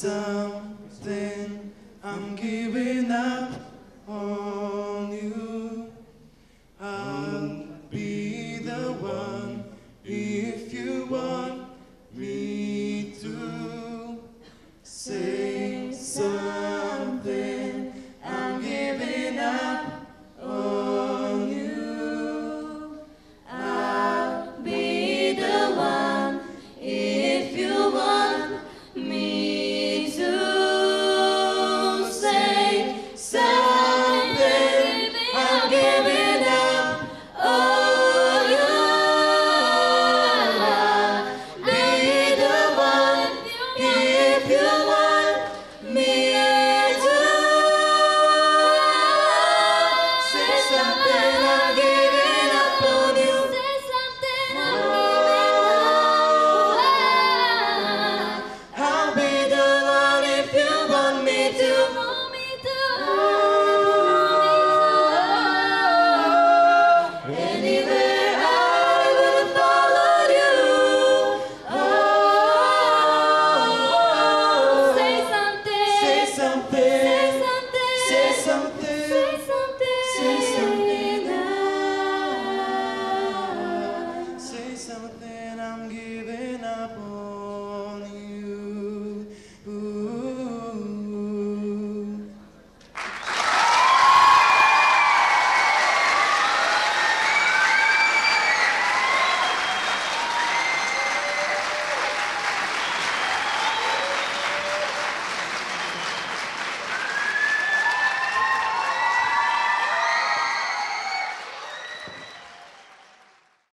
something I'm giving.